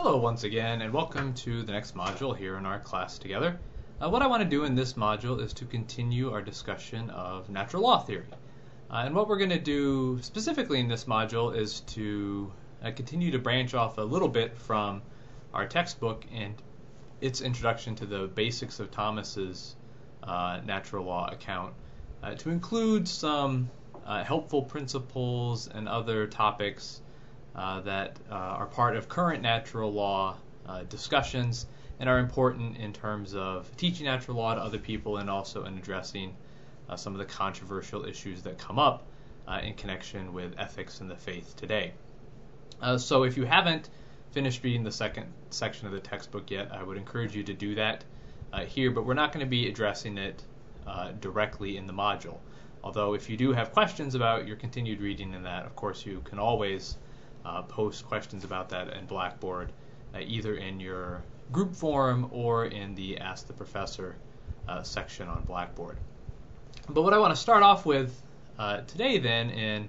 Hello once again and welcome to the next module here in our class together. Uh, what I want to do in this module is to continue our discussion of natural law theory. Uh, and what we're going to do specifically in this module is to uh, continue to branch off a little bit from our textbook and its introduction to the basics of Thomas's uh, natural law account uh, to include some uh, helpful principles and other topics that uh, are part of current natural law uh, discussions and are important in terms of teaching natural law to other people and also in addressing uh, some of the controversial issues that come up uh, in connection with ethics and the faith today. so if you haven't finished reading the second section of the textbook yet, I would encourage you to do that here, but we're not going to be addressing it directly in the module. Although if you do have questions about your continued reading in that, of course you can always uh, post questions about that in Blackboard, uh, either in your group forum or in the Ask the Professor uh, section on Blackboard. But what I want to start off with uh, today, then, in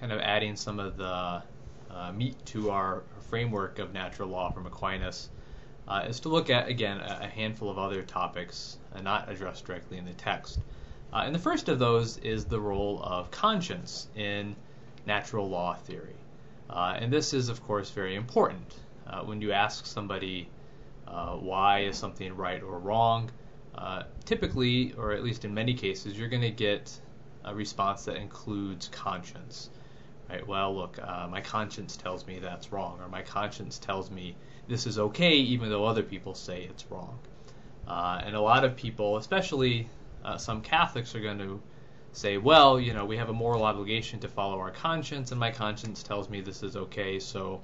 kind of adding some of the uh, meat to our framework of natural law from Aquinas, uh, is to look at, again, a, handful of other topics not addressed directly in the text. and the first of those is the role of conscience in natural law theory. Uh, and this is, of course, very important. Uh, when you ask somebody uh, why is something right or wrong, uh, typically, or at least in many cases, you're going to get a response that includes conscience. Right? Well, look, uh, my conscience tells me that's wrong, or my conscience tells me this is okay, even though other people say it's wrong. Uh, and a lot of people, especially some Catholics, are going to say, well, you know, we have a moral obligation to follow our conscience, and my conscience tells me this is okay. So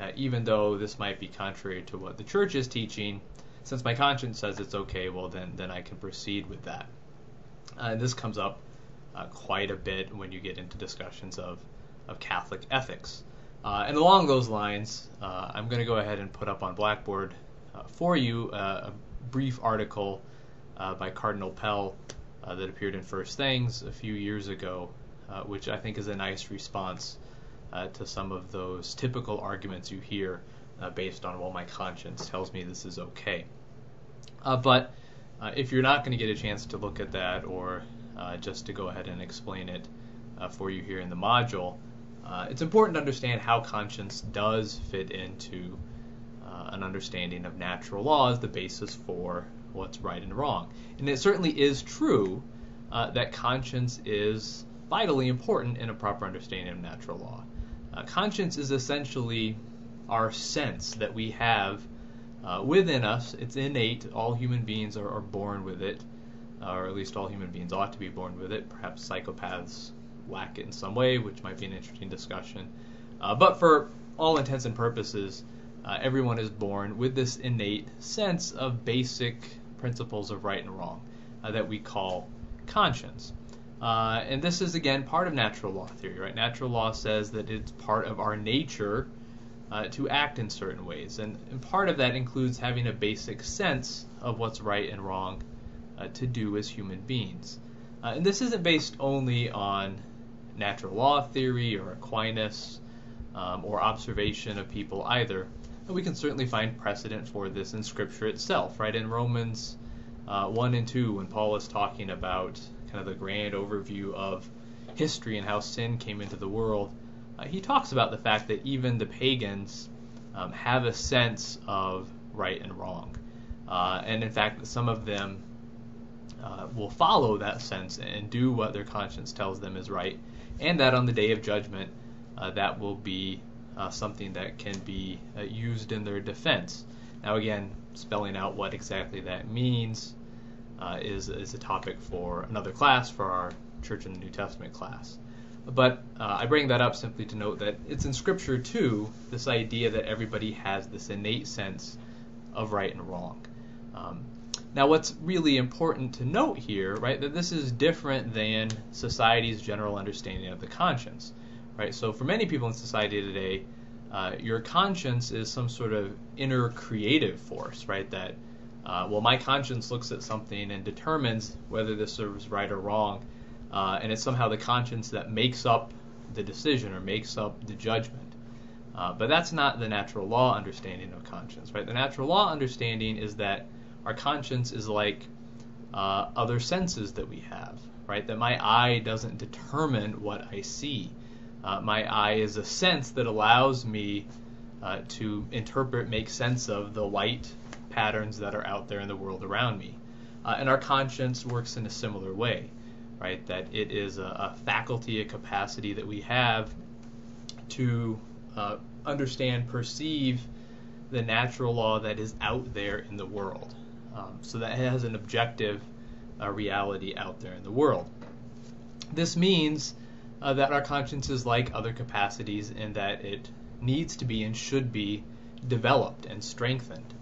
uh, even though this might be contrary to what the church is teaching, since my conscience says it's okay, well then then I can proceed with that. Uh, and this comes up uh, quite a bit when you get into discussions of of Catholic ethics. Uh, and along those lines, uh, I'm going to go ahead and put up on Blackboard uh, for you a brief article by Cardinal Pell uh, that appeared in First Things a few years ago, uh, which I think is a nice response uh, to some of those typical arguments you hear uh, based on, well, my conscience tells me this is okay. Uh, but if you're not going to get a chance to look at that or just to go ahead and explain it for you here in the module, it's important to understand how conscience does fit into an understanding of natural law as the basis for what's right and wrong. And it certainly is true uh, that conscience is vitally important in a proper understanding of natural law. Uh, conscience is essentially our sense that we have uh, within us. It's innate. All human beings are, are born with it, or at least all human beings ought to be born with it. Perhaps psychopaths lack it in some way, which might be an interesting discussion. Uh, but for all intents and purposes, uh, everyone is born with this innate sense of basic principles of right and wrong uh, that we call conscience. Uh, and this is again part of natural law theory, right? Natural law says that it's part of our nature uh, to act in certain ways, and, and, part of that includes having a basic sense of what's right and wrong uh, to do as human beings. Uh, and this isn't based only on natural law theory or Aquinas um, or observation of people either. And we can certainly find precedent for this in Scripture itself, right? In Romans uh, 1 and 2, when Paul is talking about kind of the grand overview of history and how sin came into the world, uh, he talks about the fact that even the pagans um, have a sense of right and wrong. Uh, and in fact, some of them uh, will follow that sense and do what their conscience tells them is right, and that on the day of judgment, uh, that will be uh, something that can be uh, used in their defense. Now, again, spelling out what exactly that means uh, is, is a topic for another class, for our Church in the New Testament class. But uh, I bring that up simply to note that it's in Scripture too, this idea that everybody has this innate sense of right and wrong. Um, now, what's really important to note here, right, that this is different than society's general understanding of the conscience right? So for many people in society today, uh, your conscience is some sort of inner creative force, right? That uh, well, my conscience looks at something and determines whether this is right or wrong, uh, and it's somehow the conscience that makes up the decision or makes up the judgment. Uh, but that's not the natural law understanding of conscience, right? The natural law understanding is that our conscience is like uh, other senses that we have, right? That my eye doesn't determine what I see. Uh, my eye is a sense that allows me uh, to interpret, make sense of the light patterns that are out there in the world around me. Uh, and our conscience works in a similar way, right? That it is a, a faculty, a capacity that we have to uh, understand, perceive the natural law that is out there in the world. Um, so that has an objective uh, reality out there in the world. This means uh, that our conscience is like other capacities in that it needs to be and should be developed and strengthened,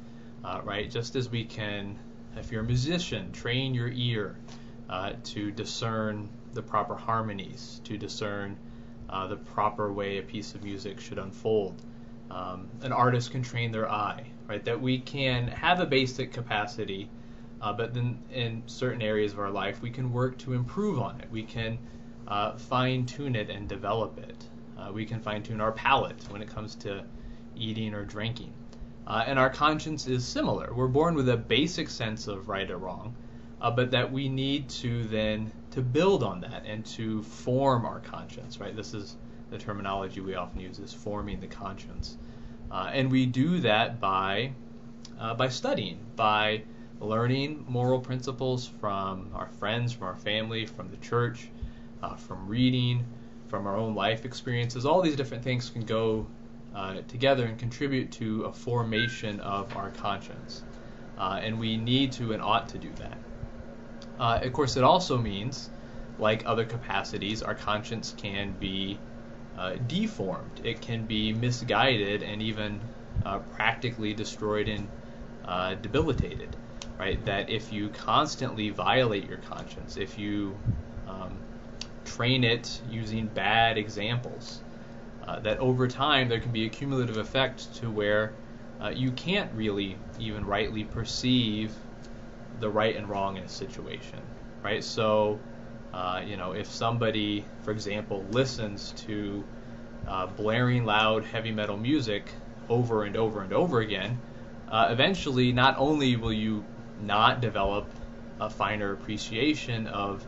uh, right? Just as we can, if you're a musician, train your ear uh, to discern the proper harmonies, to discern uh, the proper way a piece of music should unfold. Um, an artist can train their eye, right? That we can have a basic capacity, uh, but then in certain areas of our life, we can work to improve on it. We can uh, fine tune it and develop it. Uh, we can fine tune our palate when it comes to eating or drinking. Uh, and our conscience is similar. We're born with a basic sense of right or wrong, uh, but that we need to then to build on that and to form our conscience. Right. This is the terminology we often use is forming the conscience, uh, and we do that by uh, by studying, by learning moral principles from our friends, from our family, from the church, uh, from reading, from our own life experiences. All these different things can go uh, together and contribute to a formation of our conscience. Uh, and we need to and ought to do that. Uh, of course, it also means, like other capacities, our conscience can be uh, deformed. It can be misguided and even uh, practically destroyed and uh, debilitated. Right? That if you constantly violate your conscience, if you um, train it using bad examples, uh, that over time there can be a cumulative effect to where uh, you can't really even rightly perceive the right and wrong in a situation, right? So, uh, you know, if somebody, for example, listens to uh, blaring loud heavy metal music over and over and over again, uh, eventually not only will you not develop a finer appreciation of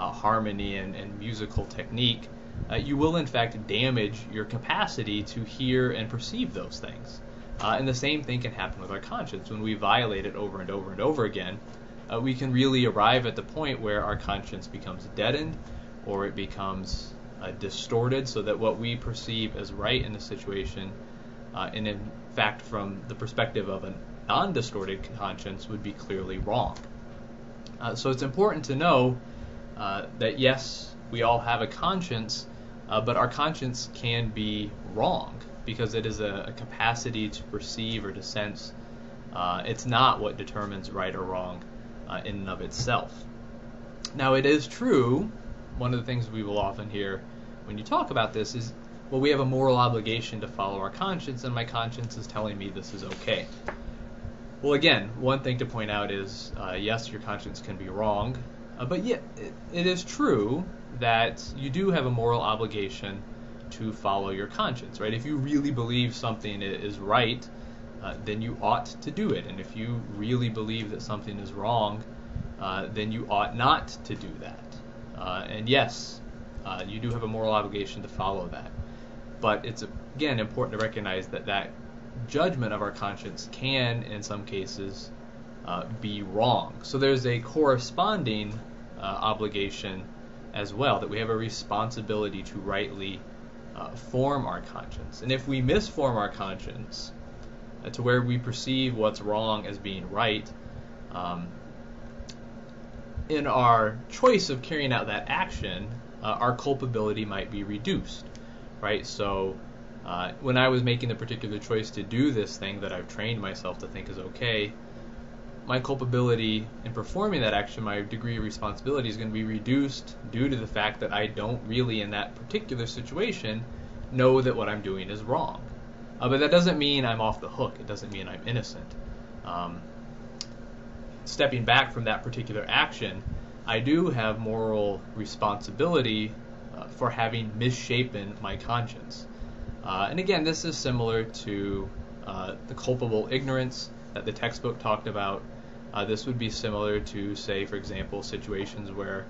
uh, harmony and, and, musical technique, uh, you will in fact damage your capacity to hear and perceive those things. Uh, and the same thing can happen with our conscience. When we violate it over and over and over again, uh, we can really arrive at the point where our conscience becomes deadened or it becomes uh, distorted so that what we perceive as right in a situation, uh, and in fact, from the perspective of a non distorted conscience, would be clearly wrong. so it's important to know uh, that yes, we all have a conscience, uh, but our conscience can be wrong because it is a, a capacity to perceive or to sense. Uh, it's not what determines right or wrong uh, in and of itself. Now, it is true, one of the things we will often hear when you talk about this is, well, we have a moral obligation to follow our conscience, and my conscience is telling me this is okay. Well, again, one thing to point out is uh, yes, your conscience can be wrong, uh, but yet, it, it is true that you do have a moral obligation to follow your conscience, right? If you really believe something is right, uh, then you ought to do it. And if you really believe that something is wrong, uh, then you ought not to do that. Uh, and yes, uh, you do have a moral obligation to follow that. But it's, again, important to recognize that that judgment of our conscience can, in some cases, uh, be wrong. So there's a corresponding uh, obligation as well, that we have a responsibility to rightly uh, form our conscience. And if we misform our conscience uh, to where we perceive what's wrong as being right, um, in our choice of carrying out that action, uh, our culpability might be reduced, right? So uh, when I was making the particular choice to do this thing that I've trained myself to think is okay, my culpability in performing that action, my degree of responsibility is going to be reduced due to the fact that I don't really, in that particular situation, know that what I'm doing is wrong. Uh, but that doesn't mean I'm off the hook. It doesn't mean I'm innocent. Um, stepping back from that particular action, I do have moral responsibility uh, for having misshapen my conscience. Uh, and again, this is similar to uh, the culpable ignorance that the textbook talked about. Uh, this would be similar to, say, for example, situations where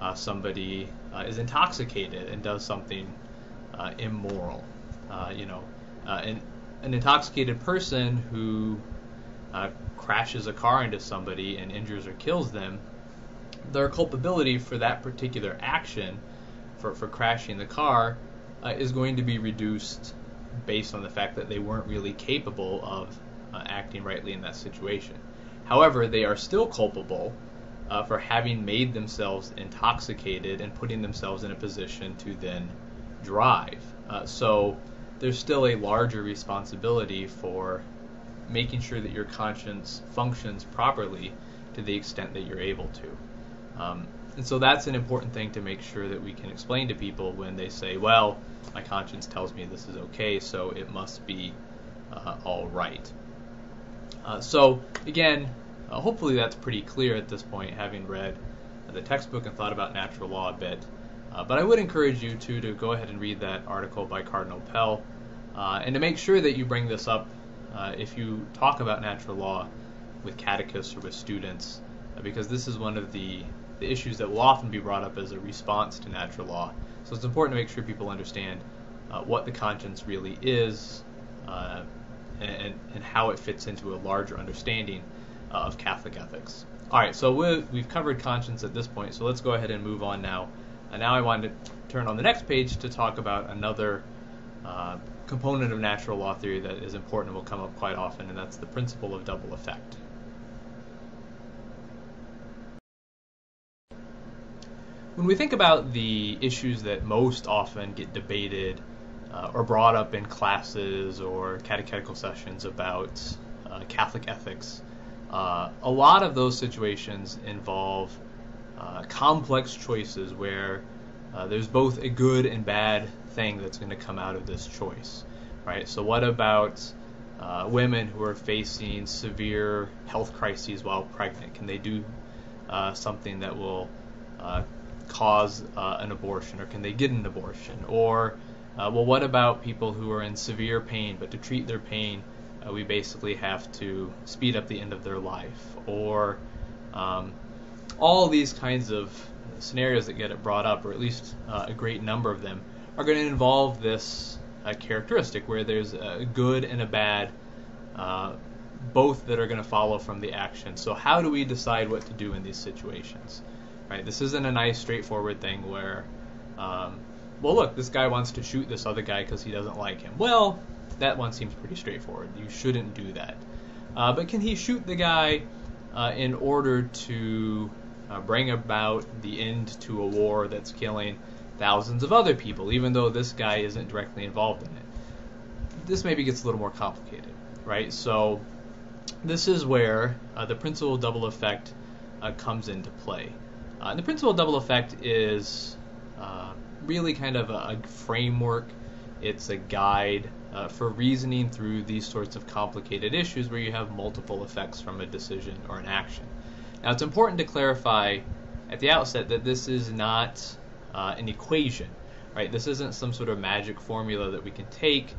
uh, somebody uh, is intoxicated and does something uh, immoral. you know, an, an intoxicated person who crashes a car into somebody and injures or kills them, their culpability for that particular action, for, for crashing the car, uh, is going to be reduced based on the fact that they weren't really capable of uh, acting rightly in that situation. However, they are still culpable uh, for having made themselves intoxicated and putting themselves in a position to then drive. Uh, so there's still a larger responsibility for making sure that your conscience functions properly to the extent that you're able to. Um, and so that's an important thing to make sure that we can explain to people when they say, well, my conscience tells me this is okay, so it must be uh, all right. Uh, so, again, uh, hopefully that's pretty clear at this point, having read the textbook and thought about natural law a bit. Uh, but I would encourage you to, to go ahead and read that article by Cardinal Pell, uh, and to make sure that you bring this up uh, if you talk about natural law with catechists or with students, because this is one of the the issues that will often be brought up as a response to natural law. So it's important to make sure people understand uh, what the conscience really is uh, and, and, how it fits into a larger understanding uh, of Catholic ethics. All right, so we have covered conscience at this point, so let's go ahead and move on now. And now I want to turn on the next page to talk about another uh, component of natural law theory that is important and will come up quite often, and that's the principle of double effect. When we think about the issues that most often get debated uh, or brought up in classes or catechetical sessions about uh, Catholic ethics, uh, a lot of those situations involve uh, complex choices where uh, there's both a good and bad thing that's going to come out of this choice, right? So, what about uh, women who are facing severe health crises while pregnant? Can they do something that will cause an abortion, or can they get an abortion? Or, uh, well, what about people who are in severe pain, but to treat their pain, uh, we basically have to speed up the end of their life? Or um, all these kinds of scenarios that get it brought up, or at least uh, a great number of them, are going to involve this uh, characteristic where there's a good and a bad uh, both that are going to follow from the action. So, how do we decide what to do in these situations? right? This isn't a nice, straightforward thing where, um, well, look, this guy wants to shoot this other guy because he doesn't like him. Well, that one seems pretty straightforward. You shouldn't do that. Uh, but can he shoot the guy uh, in order to uh, bring about the end to a war that's killing thousands of other people, even though this guy isn't directly involved in it? This maybe gets a little more complicated, right? So, this is where uh, the principle of double effect uh, comes into play. Uh, the principle of double effect is really kind of a, framework. It's a guide uh, for reasoning through these sorts of complicated issues where you have multiple effects from a decision or an action. Now, it's important to clarify at the outset that this is not uh, an equation, right? This isn't some sort of magic formula that we can take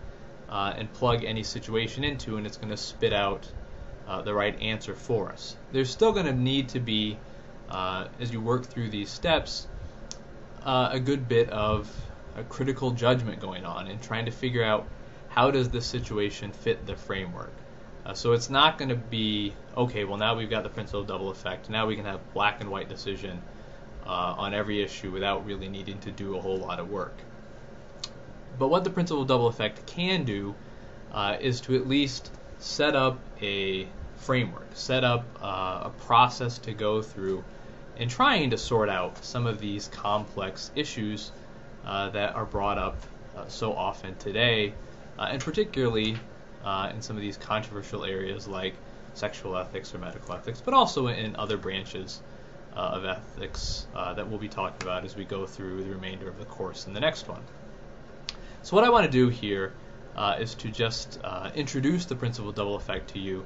uh, and plug any situation into, and it's going to spit out uh, the right answer for us. There's still going to need to be uh, as you work through these steps, uh, a good bit of a critical judgment going on and trying to figure out how does this situation fit the framework. Uh, so it's not going to be okay. Well, now we've got the principle of double effect. Now we can have black and white decision uh, on every issue without really needing to do a whole lot of work. But what the principle of double effect can do uh, is to at least set up a framework, set up uh, a process to go through in trying to sort out some of these complex issues uh, that are brought up uh, so often today, uh, and particularly uh, in some of these controversial areas like sexual ethics or medical ethics, but also in other branches uh, of ethics uh, that we'll be talking about as we go through the remainder of the course in the next one. So, what I want to do here is to just introduce the principle of double effect to you,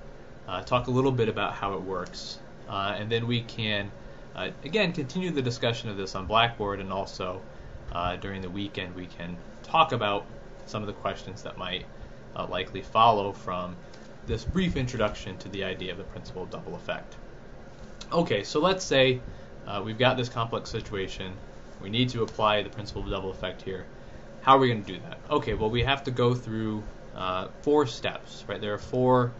talk a little bit about how it works, and then we can uh, again, continue the discussion of this on Blackboard, and also uh, during the weekend we can talk about some of the questions that might uh, likely follow from this brief introduction to the idea of the principle of double effect. Okay, so let's say uh, we've got this complex situation. We need to apply the principle of double effect here. How are we going to do that? Okay, well, we have to go through uh, four steps, right? There are four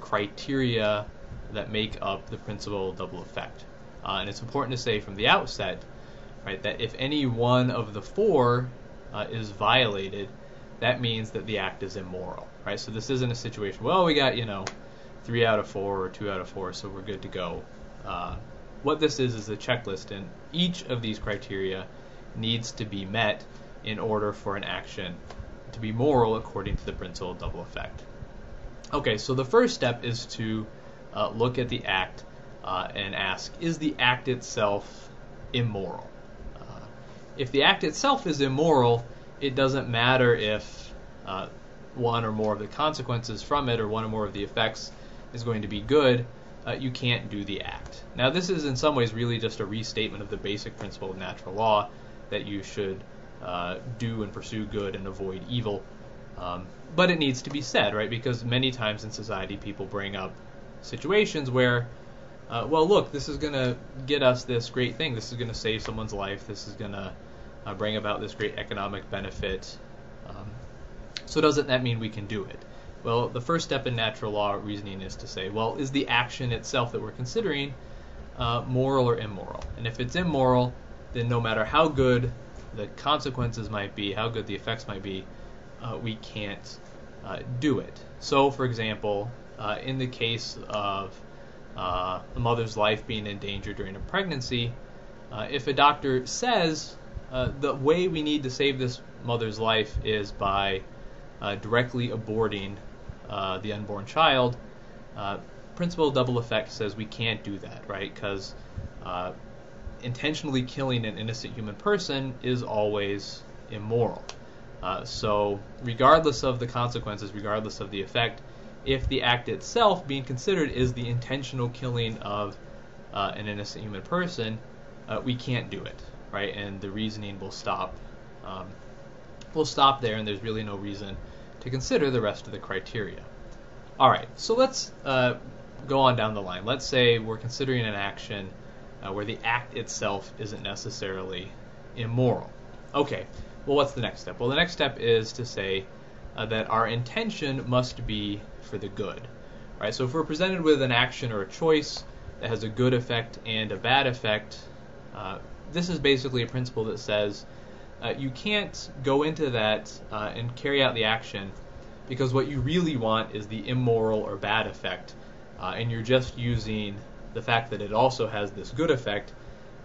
criteria that make up the principle of double effect. Uh, and it's important to say from the outset, right, that if any one of the four uh, is violated, that means that the act is immoral, right? So this isn't a situation, well, we got, you know, three out of four or two out of four, so we're good to go. Uh, what this is is a checklist, and each of these criteria needs to be met in order for an action to be moral according to the principle of double effect. Okay, so the first step is to uh, look at the act uh, and ask, is the act itself immoral? Uh, if the act itself is immoral, it doesn't matter if uh, one or more of the consequences from it or one or more of the effects is going to be good, uh, you can't do the act. Now, this is in some ways really just a restatement of the basic principle of natural law that you should uh, do and pursue good and avoid evil. Um, but it needs to be said, right? Because many times in society, people bring up situations where, uh, well, look, this is going to get us this great thing. This is going to save someone's life. This is going to uh, bring about this great economic benefit. Um, so doesn't that mean we can do it? Well, the first step in natural law reasoning is to say, well, is the action itself that we're considering uh, moral or immoral? And if it's immoral, then no matter how good the consequences might be, how good the effects might be, uh, we can't uh, do it. So, for example, uh, in the case of uh, a mother's life being in danger during a pregnancy, uh, if a doctor says the way we need to save this mother's life is by directly aborting uh, the unborn child, uh, principle of double effect says we can't do that, right? Because uh, intentionally killing an innocent human person is always immoral. Uh, so, regardless of the consequences, regardless of the effect, if the act itself being considered is the intentional killing of uh, an innocent human person, uh, we can't do it, right? And the reasoning will stop. Um, will stop there, and there's really no reason to consider the rest of the criteria. All right, so let's uh, go on down the line. Let's say we're considering an action uh, where the act itself isn't necessarily immoral. Okay, well, what's the next step? Well, the next step is to say uh, that our intention must be for the good. Right? So if we're presented with an action or a choice that has a good effect and a bad effect, uh, this is basically a principle that says uh, you can't go into that uh, and carry out the action because what you really want is the immoral or bad effect, uh, and you're just using the fact that it also has this good effect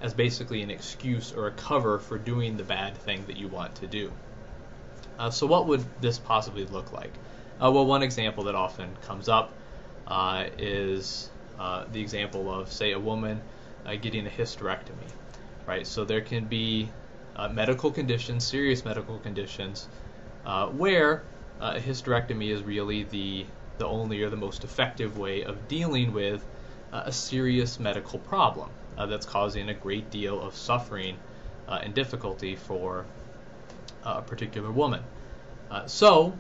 as basically an excuse or a cover for doing the bad thing that you want to do. Uh, so, what would this possibly look like? Uh, well, one example that often comes up uh, is the example of, say, a woman getting a hysterectomy, right? So there can be uh, medical conditions, serious medical conditions, uh, where uh, a hysterectomy is really the the only or the most effective way of dealing with uh, a serious medical problem uh, that's causing a great deal of suffering uh, and difficulty for a particular woman. so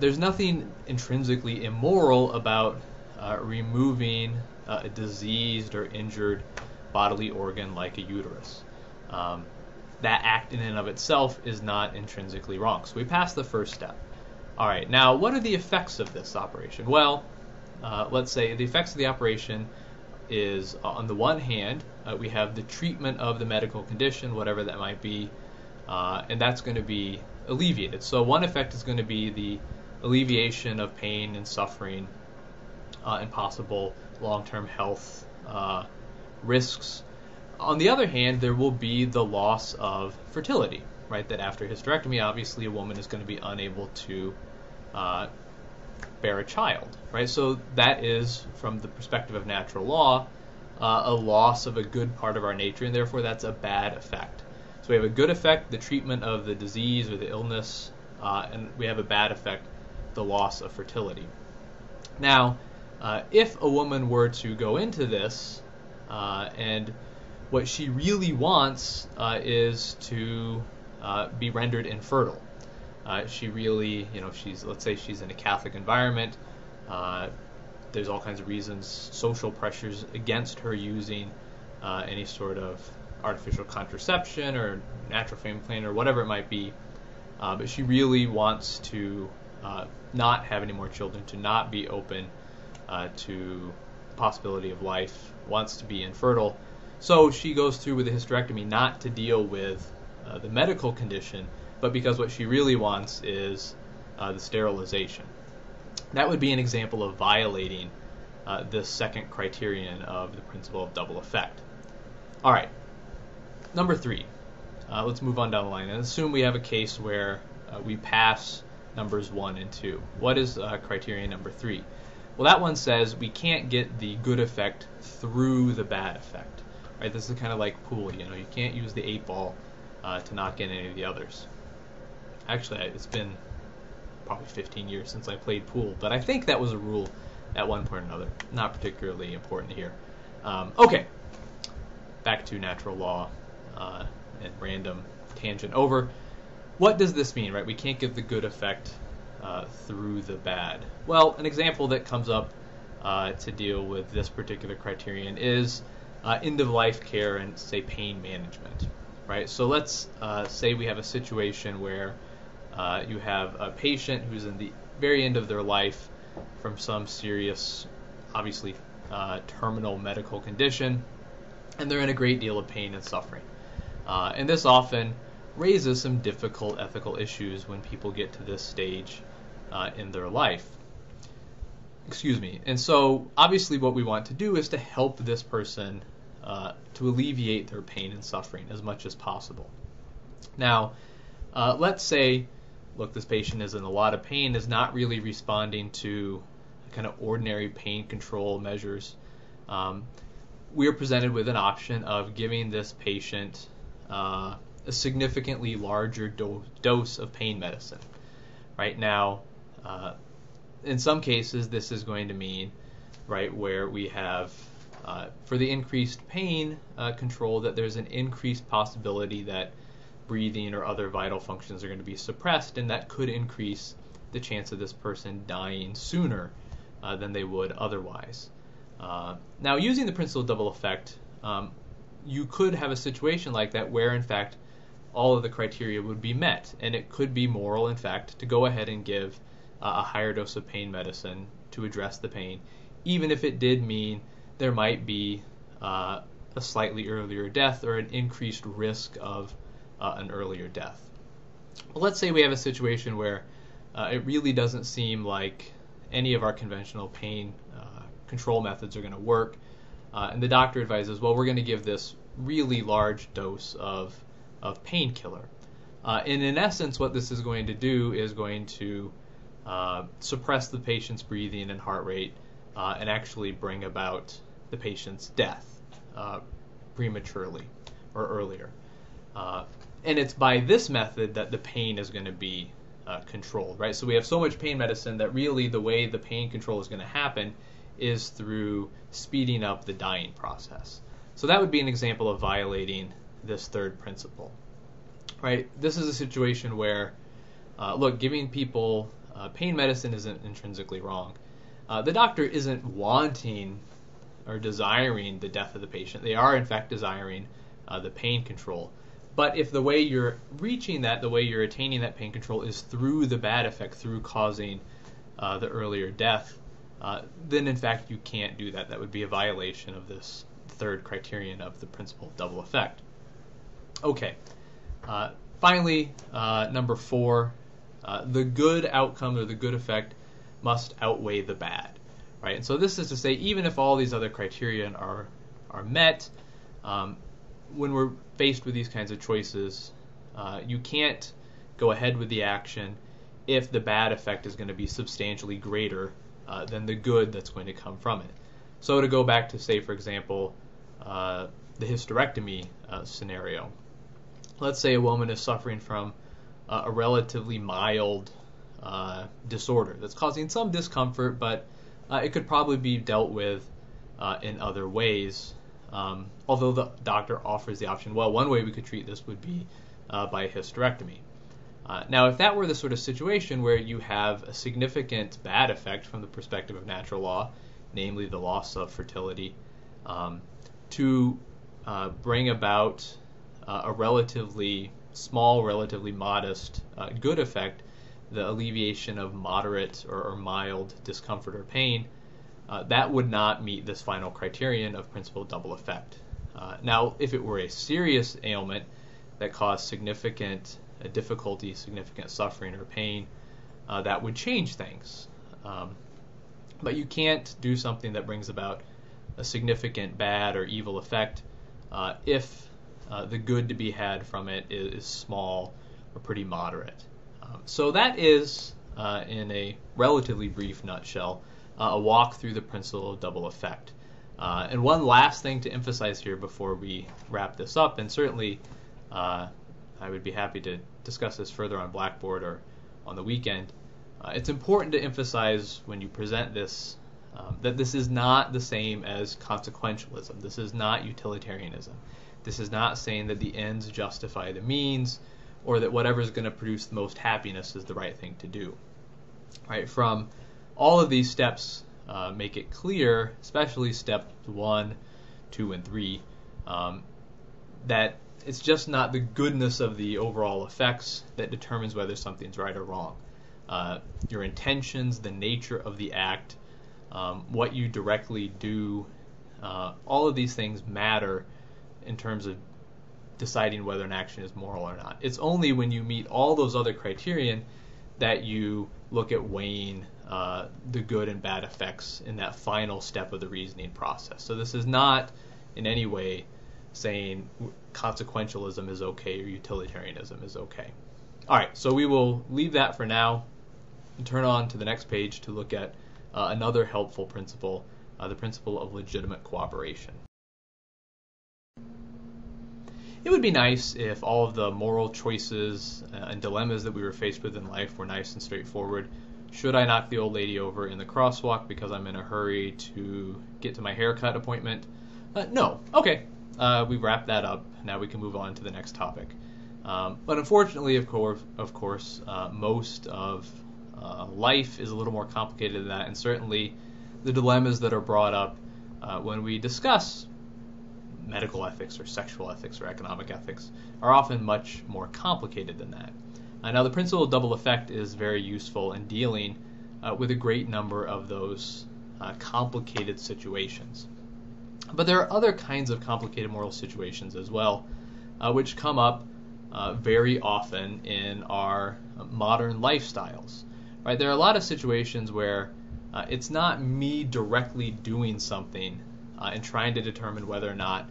there's nothing intrinsically immoral about removing a diseased or injured bodily organ like a uterus um, that act in and of itself is not intrinsically wrong. So we pass the first step. All right, now what are the effects of this operation? Well, uh, let's say the effects of the operation is uh, on the one hand, uh, we have the treatment of the medical condition, whatever that might be, uh, and that's going to be alleviated. So one effect is going to be the alleviation of pain and suffering uh, and possible long-term health uh, risks on the other hand, there will be the loss of fertility, right? That after hysterectomy, obviously a woman is going to be unable to uh, bear a child, right? So that is, from the perspective of natural law, uh, a loss of a good part of our nature, and therefore that's a bad effect. So we have a good effect, the treatment of the disease or the illness, uh, and we have a bad effect, the loss of fertility. Now, uh, if a woman were to go into this uh, and what she really wants uh, is to uh, be rendered infertile. uh, she really, you know, she's let's say she's in a Catholic environment. There's all kinds of reasons, social pressures against her using any sort of artificial contraception or natural family planning or whatever it might be. Uh, but she really wants to uh, not have any more children, to not be open uh, to possibility of life, wants to be infertile. So she goes through with a hysterectomy not to deal with uh, the medical condition, but because what she really wants is uh, the sterilization. That would be an example of violating uh, this second criterion of the principle of double effect. All right, number three. Uh, let's move on down the line and assume we have a case where uh, we pass numbers one and two. What is uh, criterion number three? Well, that one says we can't get the good effect through the bad effect. Right? This is kind of like pool. You know, you can't use the eight ball uh, to not get any of the others. Actually, it's been probably 15 years since I played pool, but I think that was a rule at one point or another. Not particularly important here. Um, okay, back to natural law uh, and random tangent over. What does this mean, right? We can't get the good effect uh, through the bad. Well, an example that comes up uh, to deal with this particular criterion is uh, end of life care and, say, pain management, right? So let's uh, say we have a situation where uh, you have a patient who's in the very end of their life from some serious, obviously terminal medical condition, and they're in a great deal of pain and suffering. Uh, and this often raises some difficult ethical issues when people get to this stage uh, in their life. Excuse me. And so, obviously, what we want to do is to help this person uh, to alleviate their pain and suffering as much as possible. Now, uh, let's say look, this patient is in a lot of pain, is not really responding to kind of ordinary pain control measures. Um, we are presented with an option of giving this patient uh, a significantly larger do- dose of pain medicine. Right now, uh, in some cases, this is going to mean, right, where we have uh, for the increased pain uh, control that there's an increased possibility that breathing or other vital functions are going to be suppressed, and that could increase the chance of this person dying sooner uh, than they would otherwise. Uh, now, using the principle of double effect, um, you could have a situation like that where, in fact, all of the criteria would be met, and it could be moral, in fact, to go ahead and give uh, a higher dose of pain medicine to address the pain, even if it did mean there might be uh, a slightly earlier death or an increased risk of uh, an earlier death. Well, let's say we have a situation where uh, it really doesn't seem like any of our conventional pain uh, control methods are going to work, uh, and the doctor advises, well, we're going to give this really large dose of, of painkiller. Uh, and in essence, what this is going to do is going to uh, suppress the patient's breathing and heart rate and actually bring about the patient's death prematurely or earlier. Uh, and it's by this method that the pain is going to be uh, controlled, right? So we have so much pain medicine that really the way the pain control is going to happen is through speeding up the dying process. So that would be an example of violating this third principle, right? This is a situation where, uh, look, giving people uh, pain medicine isn't intrinsically wrong. Uh, the doctor isn't wanting or desiring the death of the patient. They are, in fact, desiring uh, the pain control. But if the way you're reaching that, the way you're attaining that pain control is through the bad effect, through causing uh, the earlier death, uh, then in fact you can't do that. That would be a violation of this third criterion of the principle of double effect. Okay. Uh, finally, uh, number four, uh, the good outcome or the good effect must outweigh the bad, right? And so this is to say, even if all these other criterion are are met, um, when we're faced with these kinds of choices, uh, you can't go ahead with the action if the bad effect is going to be substantially greater uh, than the good that's going to come from it. So to go back to, say, for example, uh, the hysterectomy uh, scenario, let's say a woman is suffering from uh, a relatively mild uh, disorder that's causing some discomfort, but it could probably be dealt with in other ways um, although the doctor offers the option, well, one way we could treat this would be by hysterectomy. Uh, now, if that were the sort of situation where you have a significant bad effect from the perspective of natural law, namely the loss of fertility, um, to uh, bring about uh, a relatively small, relatively modest uh, good effect, the alleviation of moderate or, or mild discomfort or pain, uh, that would not meet this final criterion of principle double effect. Now, if it were a serious ailment that caused significant uh, difficulty, significant suffering or pain, uh, that would change things. Um, but you can't do something that brings about a significant bad or evil effect uh, if uh, the good to be had from it is, is small or pretty moderate. Um, so that is, uh, in a relatively brief nutshell, uh, a walk through the principle of double effect. Uh, and one last thing to emphasize here before we wrap this up, and certainly I would be happy to discuss this further on Blackboard or on the weekend. Uh, it's important to emphasize when you present this um, that this is not the same as consequentialism. This is not utilitarianism. This is not saying that the ends justify the means or that whatever is going to produce the most happiness is the right thing to do. Right? From all of these steps uh, make it clear, especially step one, two, and three, um, that it's just not the goodness of the overall effects that determines whether something's right or wrong. Uh, your intentions, the nature of the act, um, what you directly do, uh, all of these things matter in terms of deciding whether an action is moral or not. It's only when you meet all those other criterion that you look at weighing uh, the good and bad effects in that final step of the reasoning process. So this is not in any way saying consequentialism is okay or utilitarianism is okay. All right, so we will leave that for now and turn on to the next page to look at uh, another helpful principle, uh, the principle of legitimate cooperation. It would be nice if all of the moral choices uh, and dilemmas that we were faced with in life were nice and straightforward. Should I knock the old lady over in the crosswalk because I'm in a hurry to get to my haircut appointment? Uh, no. Okay. Uh, we've wrapped that up. Now we can move on to the next topic. Um, but unfortunately, of course, of course, uh, most of uh, life is a little more complicated than that, and certainly the dilemmas that are brought up uh, when we discuss medical ethics or sexual ethics or economic ethics are often much more complicated than that. Uh, now, the principle of double effect is very useful in dealing uh, with a great number of those complicated situations. But there are other kinds of complicated moral situations as well, uh, which come up uh, very often in our modern lifestyles. Right? There are a lot of situations where uh, it's not me directly doing something and trying to determine whether or not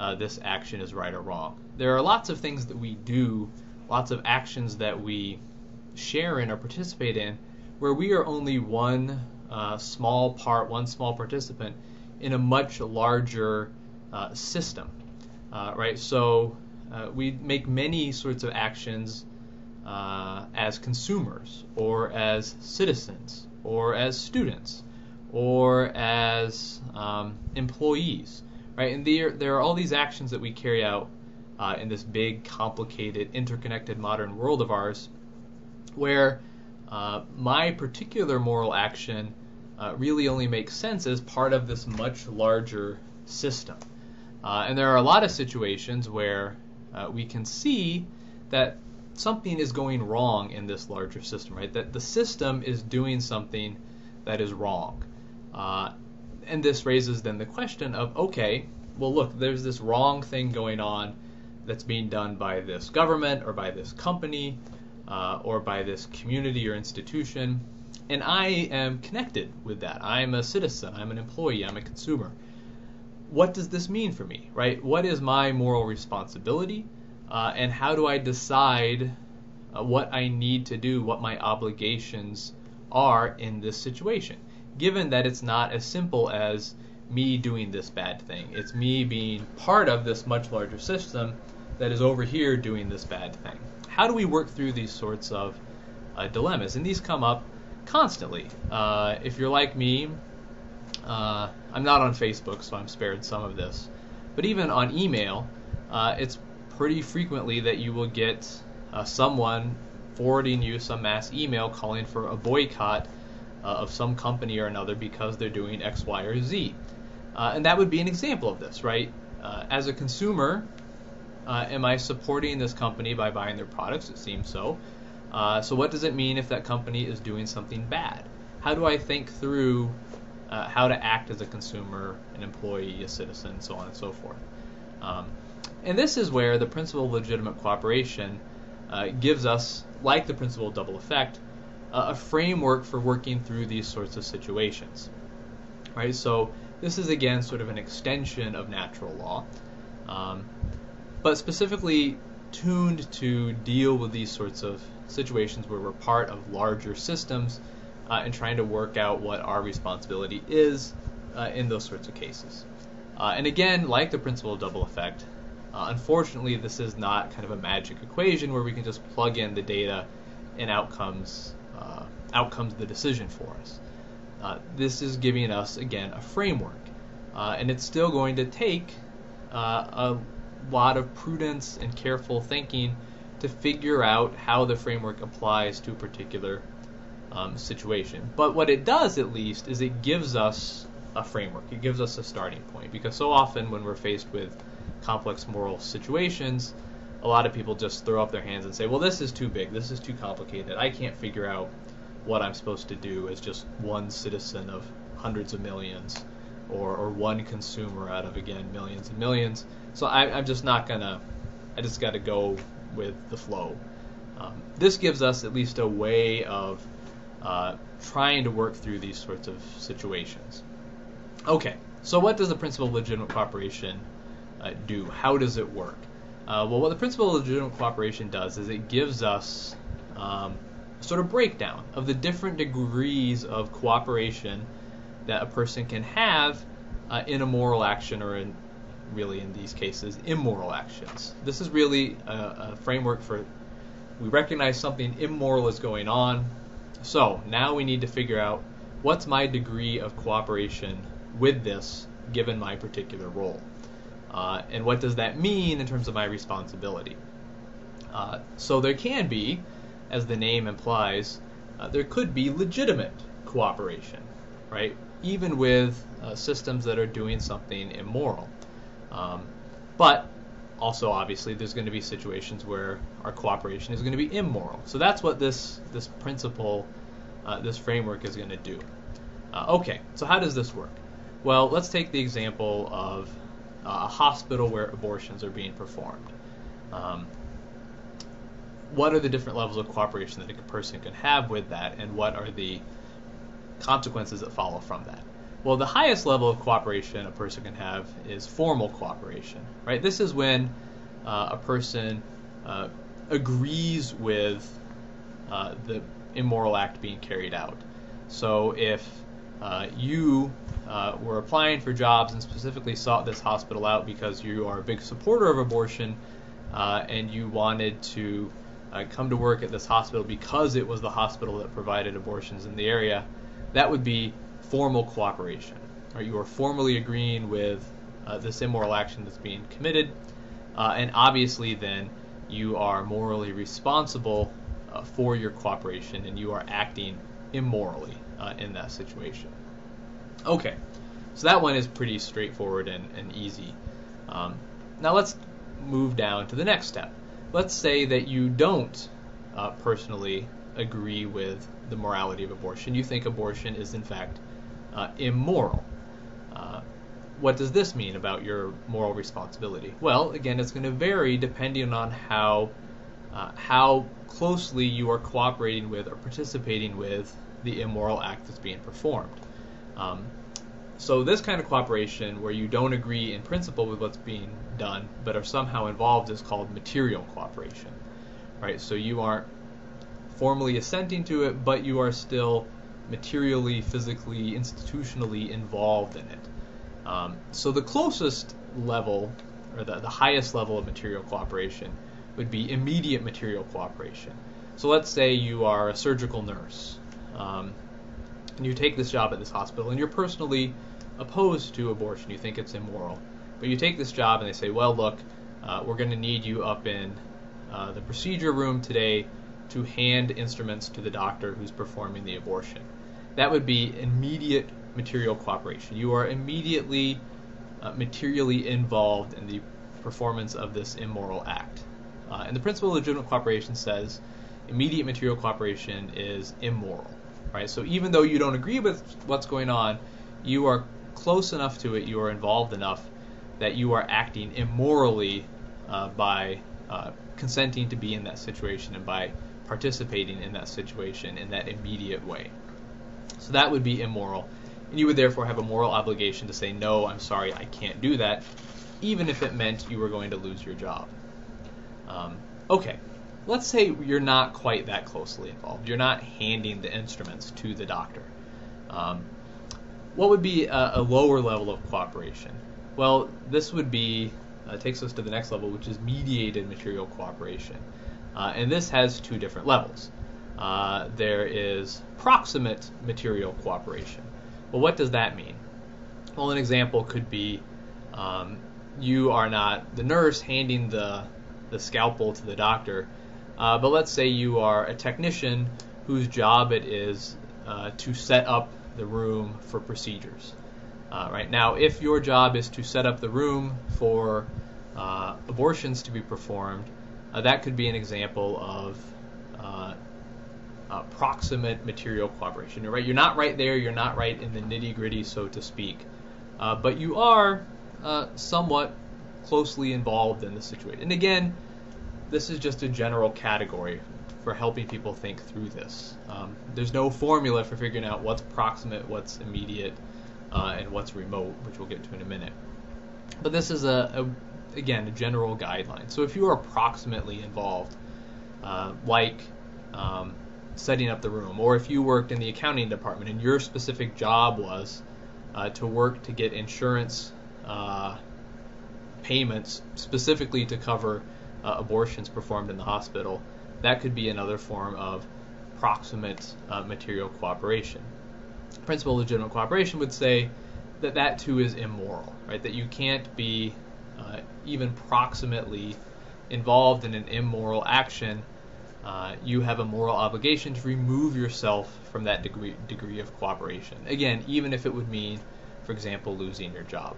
uh, this action is right or wrong. There are lots of things that we do, lots of actions that we share in or participate in, where we are only one uh, small part, one small participant in a much larger uh, system. Uh, right? So uh, we make many sorts of actions uh, as consumers, or as citizens, or as students, or as um, employees right? And there there are all these actions that we carry out uh, in this big, complicated, interconnected modern world of ours, where uh, my particular moral action uh, really only makes sense as part of this much larger system. Uh, and there are a lot of situations where uh, we can see that something is going wrong in this larger system, right? That the system is doing something that is wrong. Uh, and this raises then the question of okay, well, look, there's this wrong thing going on that's being done by this government or by this company uh, or by this community or institution, and I am connected with that. I'm a citizen, I'm an employee, I'm a consumer. What does this mean for me, right? What is my moral responsibility, uh, and how do I decide uh, what I need to do, what my obligations are in this situation? given that it's not as simple as me doing this bad thing. It's me being part of this much larger system that is over here doing this bad thing. How do we work through these sorts of uh, dilemmas? And these come up constantly. Uh, if you're like me, uh, I'm not on Facebook, so I'm spared some of this. But even on email, uh, it's pretty frequently that you will get uh, someone forwarding you some mass email calling for a boycott uh, of some company or another because they're doing X, Y, or Z. Uh, and that would be an example of this, right? As a consumer, am I supporting this company by buying their products? It seems so. Uh, so, what does it mean if that company is doing something bad? How do I think through uh, how to act as a consumer, an employee, a citizen, so on and so forth? Um, and this is where the principle of legitimate cooperation uh, gives us, like the principle of double effect, a framework for working through these sorts of situations. Right? So this is again sort of an extension of natural law, um, but specifically tuned to deal with these sorts of situations where we're part of larger systems uh, and trying to work out what our responsibility is uh, in those sorts of cases. Uh, and again, like the principle of double effect, uh, unfortunately, this is not kind of a magic equation where we can just plug in the data and outcomes uh, outcomes the decision for us. Uh, this is giving us again a framework, and it's still going to take a lot of prudence and careful thinking to figure out how the framework applies to a particular um, situation. But what it does, at least, is it gives us a framework. It gives us a starting point because so often when we're faced with complex moral situations, a lot of people just throw up their hands and say, well, this is too big, this is too complicated, I can't figure out what I'm supposed to do as just one citizen of hundreds of millions or, or one consumer out of, again, millions and millions. So I, I'm just not going to, I just got to go with the flow. Um, this gives us at least a way of uh, trying to work through these sorts of situations. Okay, so what does the principle of legitimate cooperation uh, do? How does it work? Uh, well, what the principle of legitimate cooperation does is it gives us um, sort of breakdown of the different degrees of cooperation that a person can have uh, in a moral action or in really in these cases immoral actions. This is really a, a framework for we recognize something immoral is going on. So now we need to figure out what's my degree of cooperation with this given my particular role. Uh, and what does that mean in terms of my responsibility? Uh, so there can be, as the name implies, uh, there could be legitimate cooperation, right? Even with uh, systems that are doing something immoral. Um, but also, obviously, there's going to be situations where our cooperation is going to be immoral. So that's what this this principle, uh, this framework is going to do. Uh, okay, so how does this work? Well, let's take the example of uh, a hospital where abortions are being performed. Um, what are the different levels of cooperation that a person can have with that, and what are the consequences that follow from that? Well, the highest level of cooperation a person can have is formal cooperation, right? This is when uh, a person uh, agrees with uh, the immoral act being carried out. So if uh, you uh, were applying for jobs and specifically sought this hospital out because you are a big supporter of abortion uh, and you wanted to come to work at this hospital because it was the hospital that provided abortions in the area, that would be formal cooperation. Right? You are formally agreeing with uh, this immoral action that's being committed, uh, and obviously then you are morally responsible for your cooperation and you are acting immorally in that situation. Okay, so that one is pretty straightforward and, and easy. Um, now let's move down to the next step. Let's say that you don't uh, personally agree with the morality of abortion. You think abortion is in fact uh, immoral. Uh, what does this mean about your moral responsibility? Well, again, it's going to vary depending on how uh, how closely you are cooperating with or participating with the immoral act that's being performed. Um, so this kind of cooperation, where you don't agree in principle with what's being done, but are somehow involved, is called material cooperation, right? So you aren't formally assenting to it, but you are still materially, physically, institutionally involved in it. Um, so the closest level, or the, the highest level of material cooperation, would be immediate material cooperation. So let's say you are a surgical nurse. Um, and you take this job at this hospital and you're personally opposed to abortion, you think it's immoral, but you take this job and they say, well, look, uh, we're going to need you up in uh, the procedure room today to hand instruments to the doctor who's performing the abortion. That would be immediate material cooperation. You are immediately uh, materially involved in the performance of this immoral act. Uh, and the principle of legitimate cooperation says immediate material cooperation is immoral, right? So even though you don't agree with what's going on, you are close enough to it, you are involved enough that you are acting immorally uh, by uh, consenting to be in that situation and by participating in that situation in that immediate way. So that would be immoral. And you would therefore have a moral obligation to say, no, I'm sorry, I can't do that, even if it meant you were going to lose your job. Um, okay, let's say you're not quite that closely involved. You're not handing the instruments to the doctor. Um, what would be a, a, lower level of cooperation? Well, this would be uh, takes us to the next level, which is mediated material cooperation, uh, and this has two different levels. Uh, there is proximate material cooperation. Well, what does that mean? Well, an example could be um, you are not the nurse handing the the scalpel to the doctor, uh, but let's say you are a technician whose job it is uh, to set up the room for procedures. Uh, right now, if your job is to set up the room for uh, abortions to be performed, uh, that could be an example of uh, proximate material cooperation. You're right. You're not right there. You're not right in the nitty gritty, so to speak, but you are somewhat closely involved in the situation. And again, this is just a general category for helping people think through this. Um, there's no formula for figuring out what's proximate, what's immediate, uh, and what's remote, which we'll get to in a minute. But this is a, a again a general guideline. So if you are approximately involved, uh, like um, setting up the room, or if you worked in the accounting department and your specific job was uh, to work to get insurance uh, payments specifically to cover uh, abortions performed in the hospital, that could be another form of proximate uh, material cooperation. Principle of legitimate cooperation would say that that too is immoral, right? That you can't be uh, even proximately involved in an immoral action. Uh, you have a moral obligation to remove yourself from that degree degree of cooperation. Again, even if it would mean, for example, losing your job.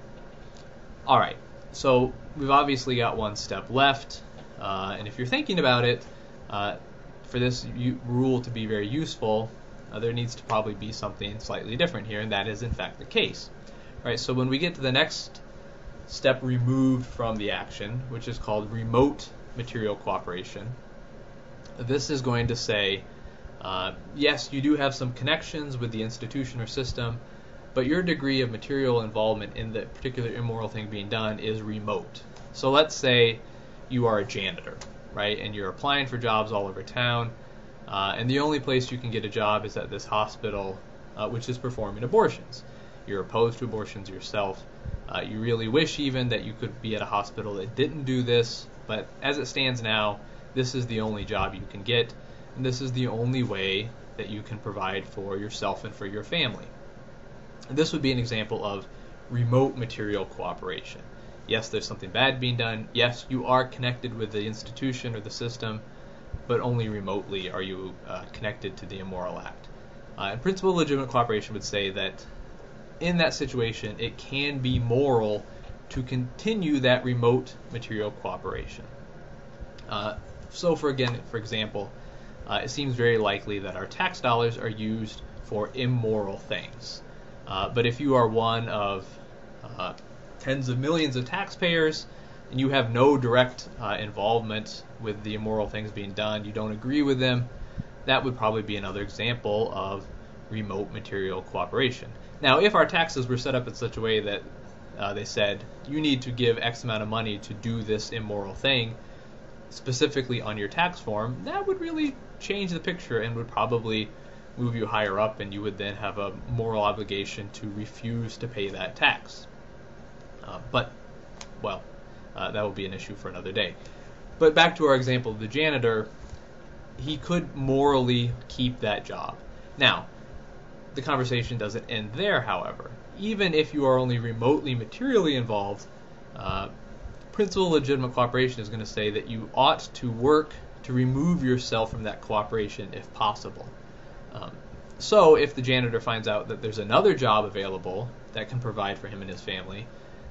All right, so we've obviously got one step left, uh, and if you're thinking about it, uh, for this u- rule to be very useful, uh, there needs to probably be something slightly different here, and that is in fact the case. Right. So when we get to the next step removed from the action, which is called remote material cooperation, this is going to say, uh, yes, you do have some connections with the institution or system, but your degree of material involvement in the particular immoral thing being done is remote. So let's say you are a janitor, right, and you're applying for jobs all over town, uh, and the only place you can get a job is at this hospital, uh, which is performing abortions. You're opposed to abortions yourself. Uh, you really wish even that you could be at a hospital that didn't do this, but as it stands now, this is the only job you can get, and this is the only way that you can provide for yourself and for your family. And this would be an example of remote material cooperation. Yes, there's something bad being done. Yes, you are connected with the institution or the system, but only remotely are you uh, connected to the immoral act. Uh, and principle of legitimate cooperation would say that in that situation, it can be moral to continue that remote material cooperation. Uh, so, for again, for example, uh, it seems very likely that our tax dollars are used for immoral things. Uh, but if you are one of uh, tens of millions of taxpayers and you have no direct uh, involvement with the immoral things being done, you don't agree with them, that would probably be another example of remote material cooperation. Now, if our taxes were set up in such a way that uh, they said you need to give X amount of money to do this immoral thing, specifically on your tax form, that would really change the picture and would probably move you higher up, and you would then have a moral obligation to refuse to pay that tax. Uh, but, well, uh, that will be an issue for another day. But back to our example of the janitor, he could morally keep that job. Now, the conversation doesn't end there, however. Even if you are only remotely materially involved, uh, principle of legitimate cooperation is going to say that you ought to work to remove yourself from that cooperation if possible. Um, so, if the janitor finds out that there's another job available that can provide for him and his family,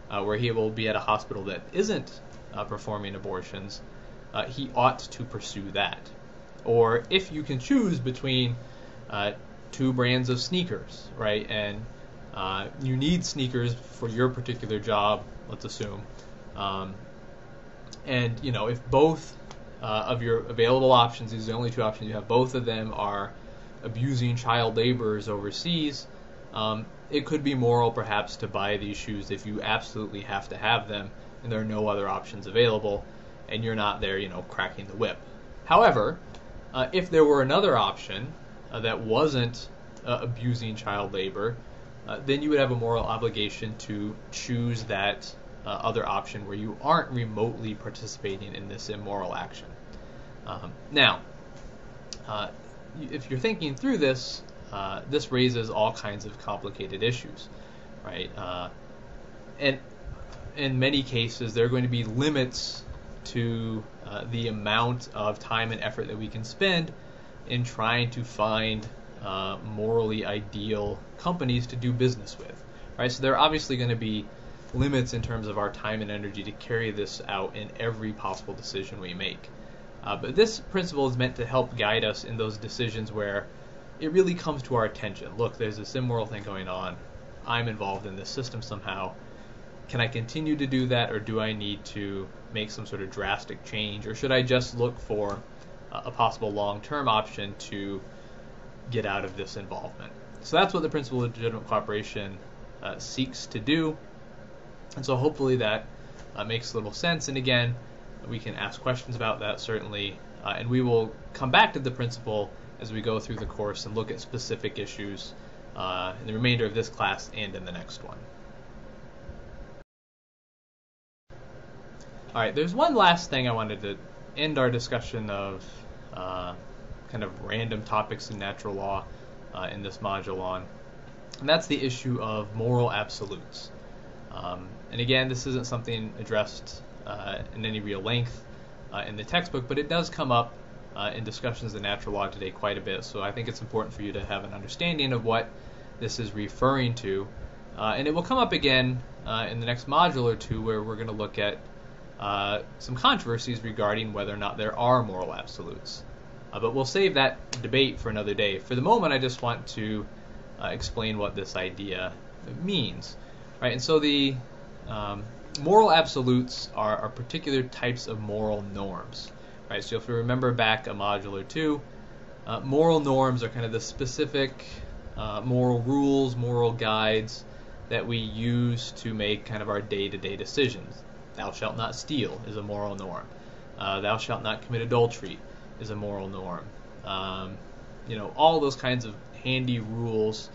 uh, where he will be at a hospital that isn't uh, performing abortions, uh, he ought to pursue that. Or if you can choose between uh, two brands of sneakers, right, and uh, you need sneakers for your particular job, let's assume, um, and you know if both uh, of your available options, these are the only two options you have, both of them are abusing child laborers overseas, um, it could be moral perhaps to buy these shoes if you absolutely have to have them and there are no other options available and you're not there, you know, cracking the whip. However, uh, if there were another option uh, that wasn't uh, abusing child labor, uh, then you would have a moral obligation to choose that uh, other option where you aren't remotely participating in this immoral action. Um, now, uh, if you're thinking through this, uh, this raises all kinds of complicated issues, right? Uh, and in many cases, there are going to be limits to uh, the amount of time and effort that we can spend in trying to find uh, morally ideal companies to do business with, right? So there are obviously going to be limits in terms of our time and energy to carry this out in every possible decision we make. Uh, but this principle is meant to help guide us in those decisions where it really comes to our attention. Look, there's this immoral thing going on. I'm involved in this system somehow. Can I continue to do that, or do I need to make some sort of drastic change, or should I just look for a possible long-term option to get out of this involvement? So that's what the principle of legitimate cooperation uh, seeks to do, and so hopefully that uh, makes a little sense. And again, we can ask questions about that certainly, uh, and we will come back to the principle as we go through the course and look at specific issues uh, in the remainder of this class and in the next one. All right, there's one last thing I wanted to end our discussion of uh, kind of random topics in natural law uh, in this module on, and that's the issue of moral absolutes. Um, and again, this isn't something addressed uh, in any real length uh, in the textbook, but it does come up uh, in discussions in natural law today quite a bit. So I think it's important for you to have an understanding of what this is referring to. Uh, and it will come up again uh, in the next module or two where we're going to look at uh, some controversies regarding whether or not there are moral absolutes. but we'll save that debate for another day. For the moment, I just want to explain what this idea means. Right, and so the um, moral absolutes are, are, particular types of moral norms. Right, so if you remember back a module or two, uh, moral norms are kind of the specific uh, moral rules, moral guides that we use to make kind of our day-to-day decisions. Thou shalt not steal is a moral norm. Uh, thou shalt not commit adultery is a moral norm. Um, you know, all those kinds of handy rules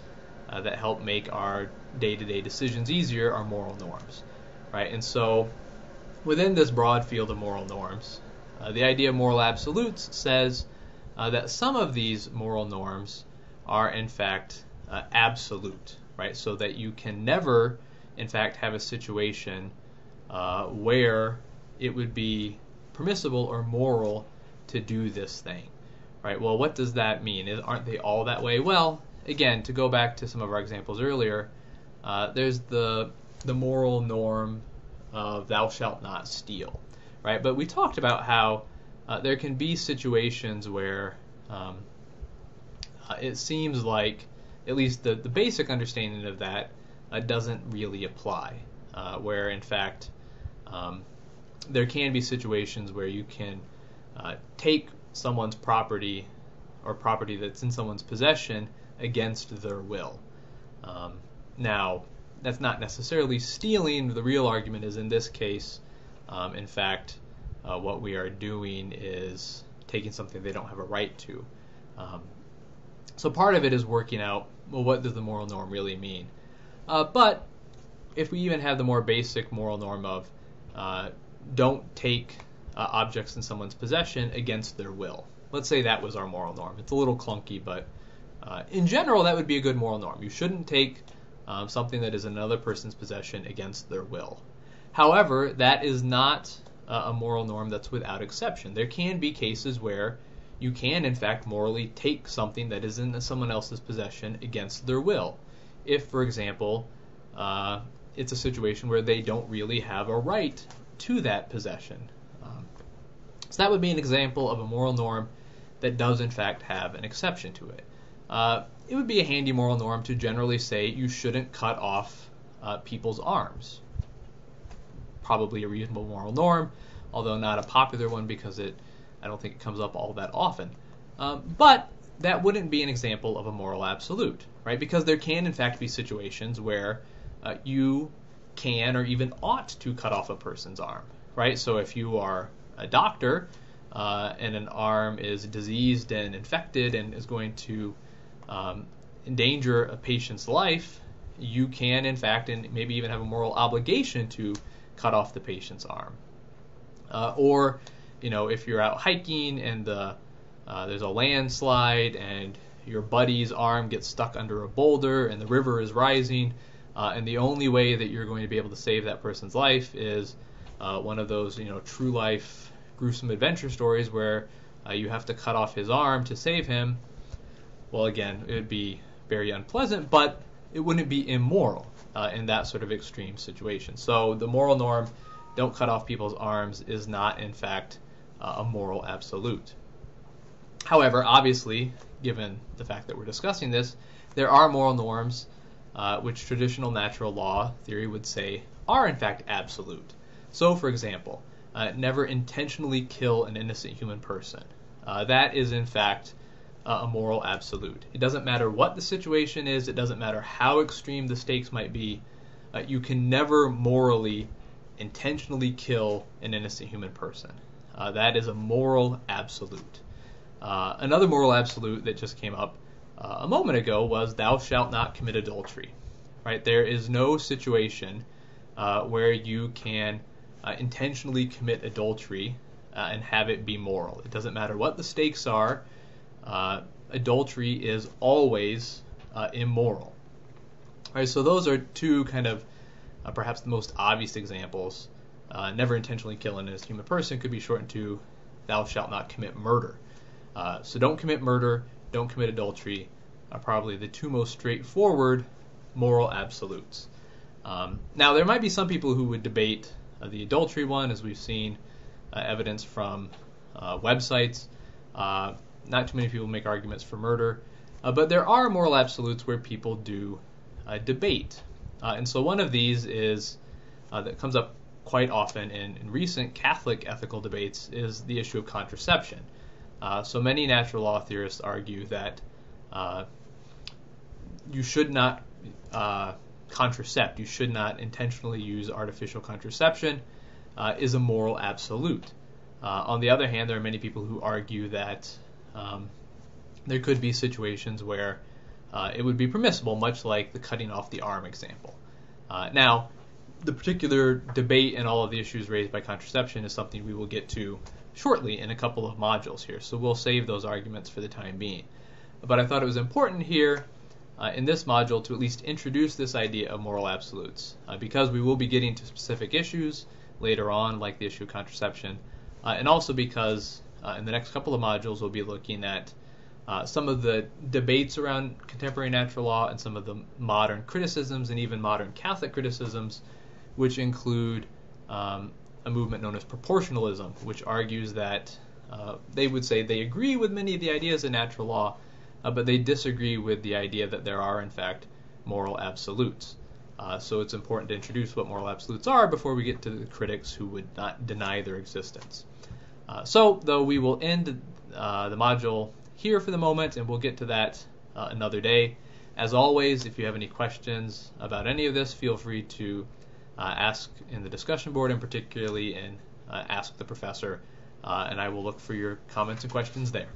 uh, that help make our day-to-day decisions easier are moral norms right? And so within this broad field of moral norms, uh, the idea of moral absolutes says uh, that some of these moral norms are in fact uh, absolute, right? So that you can never, in fact, have a situation uh, where it would be permissible or moral to do this thing, right? Well, what does that mean? Aren't they all that way? Well, again, to go back to some of our examples earlier, uh, there's the the moral norm of thou shalt not steal, right? But we talked about how uh, there can be situations where um, uh, it seems like at least the, the basic understanding of that uh, doesn't really apply, uh, where in fact um, there can be situations where you can uh, take someone's property or property that's in someone's possession against their will. Um, now, that's not necessarily stealing. The real argument is in this case, um, in fact, uh, what we are doing is taking something they don't have a right to. Um, so part of it is working out well, what does the moral norm really mean? Uh, but if we even have the more basic moral norm of uh, don't take uh, objects in someone's possession against their will. Let's say that was our moral norm. It's a little clunky, but uh, in general, that would be a good moral norm. You shouldn't take um, something that is another person's possession against their will. However, that is not uh, a moral norm that's without exception. There can be cases where you can, in fact, morally take something that is in someone else's possession against their will. If, for example, uh, it's a situation where they don't really have a right to that possession. Um, so that would be an example of a moral norm that does, in fact, have an exception to it. Uh, it would be a handy moral norm to generally say you shouldn't cut off uh, people's arms. Probably a reasonable moral norm, although not a popular one because it I don't think it comes up all that often. Um, but that wouldn't be an example of a moral absolute, right? Because there can, in fact, be situations where uh, you can or even ought to cut off a person's arm, right? So if you are a doctor uh, and an arm is diseased and infected and is going to um, endanger a patient's life, you can, in fact, and maybe even have a moral obligation to cut off the patient's arm. Uh, or you know, if you're out hiking and the uh, there's a landslide and your buddy's arm gets stuck under a boulder and the river is rising, uh, and the only way that you're going to be able to save that person's life is uh, one of those, you know, true life gruesome adventure stories where uh, you have to cut off his arm to save him. Well, again, it would be very unpleasant, but it wouldn't be immoral uh, in that sort of extreme situation. So the moral norm, don't cut off people's arms, is not in fact uh, a moral absolute. However, obviously, given the fact that we're discussing this, there are moral norms uh, which traditional natural law theory would say are in fact absolute. So, for example, uh, never intentionally kill an innocent human person. Uh, that is in fact uh, a moral absolute. It doesn't matter what the situation is, it doesn't matter how extreme the stakes might be, uh, you can never morally intentionally kill an innocent human person. Uh, that is a moral absolute. Uh, another moral absolute that just came up uh, a moment ago was "Thou shalt not commit adultery." Right? There is no situation uh, where you can intentionally commit adultery and have it be moral. It doesn't matter what the stakes are. Adultery is always immoral. All right, So those are two kind of perhaps the most obvious examples uh, never intentionally kill an innocent human person could be shortened to thou shalt not commit murder. Uh, so don't commit murder, don't commit adultery are probably the two most straightforward moral absolutes. Um, now, there might be some people who would debate uh, the adultery one, as we've seen uh, evidence from uh, websites. Uh, not too many people make arguments for murder, but there are moral absolutes where people do debate. and so one of these is that comes up quite often in, in recent Catholic ethical debates is the issue of contraception. Uh, so many natural law theorists argue that uh, you should not uh, contracept, you should not intentionally use artificial contraception, uh, is a moral absolute. Uh, on the other hand, there are many people who argue that um, there could be situations where uh, it would be permissible, much like the cutting off the arm example. now, the particular debate and all of the issues raised by contraception is something we will get to shortly in a couple of modules here, so we'll save those arguments for the time being. But I thought it was important here uh, in this module to at least introduce this idea of moral absolutes, uh, because we will be getting to specific issues later on, like the issue of contraception, uh, and also because uh, in the next couple of modules we'll be looking at uh, some of the debates around contemporary natural law and some of the modern criticisms and even modern Catholic criticisms which include um, a movement known as proportionalism, which argues that uh, they would say they agree with many of the ideas in natural law, uh, but they disagree with the idea that there are, in fact, moral absolutes. Uh, so it's important to introduce what moral absolutes are before we get to the critics who would not deny their existence. Uh, so, though we will end uh, the module here for the moment, and we'll get to that uh, another day. As always, if you have any questions about any of this, feel free to uh, ask in the discussion board and particularly in uh, Ask the Professor, uh, and I will look for your comments and questions there.